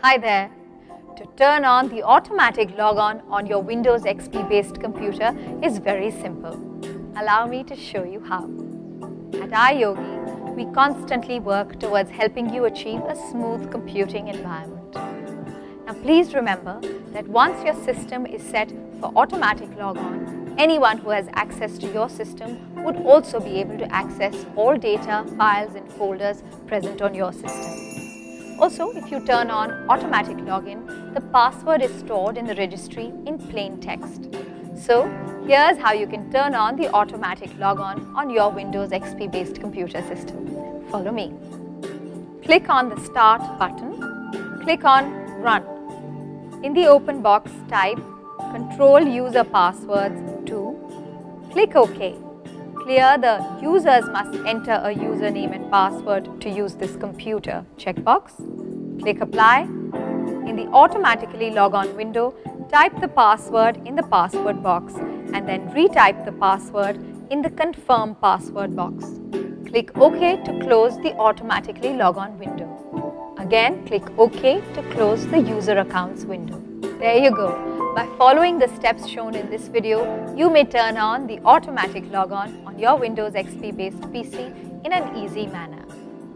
Hi there. To turn on the automatic logon on your Windows XP based computer is very simple. Allow me to show you how. At iYogi, we constantly work towards helping you achieve a smooth computing environment. Now please remember that once your system is set for automatic logon, anyone who has access to your system would also be able to access all data, files and folders present on your system. Also, if you turn on automatic login, the password is stored in the registry in plain text. So, here's how you can turn on the automatic logon on your Windows XP based computer system. Follow me. Click on the Start button. Click on Run. In the open box, type Control User Passwords 2. Click OK. Clear the users must enter a username and password to use this computer checkbox. Click apply. In the automatically log on window, type the password in the password box and then retype the password in the confirm password box. Click OK to close the automatically log on window. Again, click OK to close the user accounts window. There you go. By following the steps shown in this video, you may turn on the automatic logon on your Windows XP based PC in an easy manner.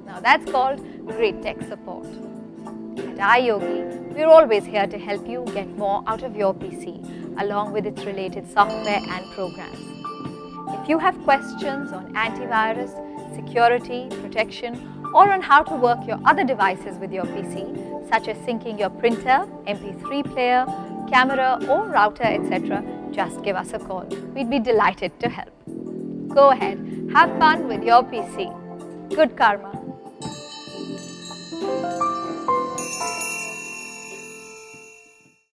Now that's called great tech support. At iYogi, we're always here to help you get more out of your PC along with its related software and programs. If you have questions on antivirus, security, protection, or on how to work your other devices with your PC, such as syncing your printer, MP3 player, camera or router, etc., just give us a call. We'd be delighted to help. Go ahead, have fun with your PC. Good karma.